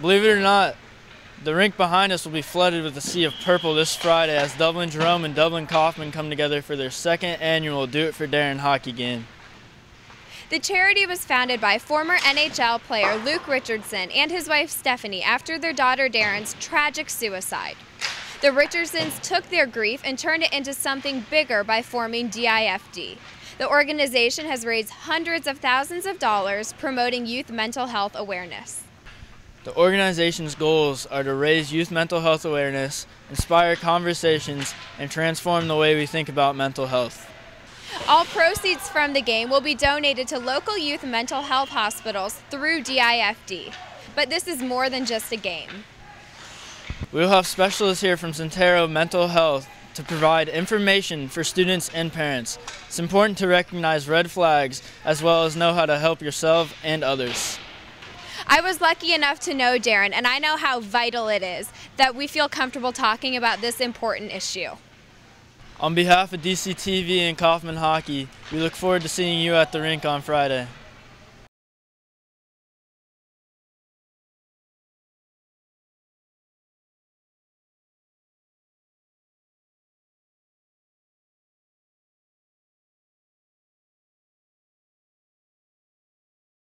Believe it or not, the rink behind us will be flooded with a sea of purple this Friday as Dublin Jerome and Dublin Coffman come together for their second annual Do It for Daron hockey game. The charity was founded by former NHL player Luke Richardson and his wife Stephanie after their daughter Daron's tragic suicide. The Richardsons took their grief and turned it into something bigger by forming DIFD. The organization has raised hundreds of thousands of dollars promoting youth mental health awareness. The organization's goals are to raise youth mental health awareness, inspire conversations, and transform the way we think about mental health. All proceeds from the game will be donated to local youth mental health hospitals through DIFD. But this is more than just a game. We will have specialists here from Syntero Mental Health to provide information for students and parents. It's important to recognize red flags as well as know how to help yourself and others. I was lucky enough to know Daron, and I know how vital it is that we feel comfortable talking about this important issue. On behalf of DCTV and Coffman Hockey, we look forward to seeing you at the rink on Friday.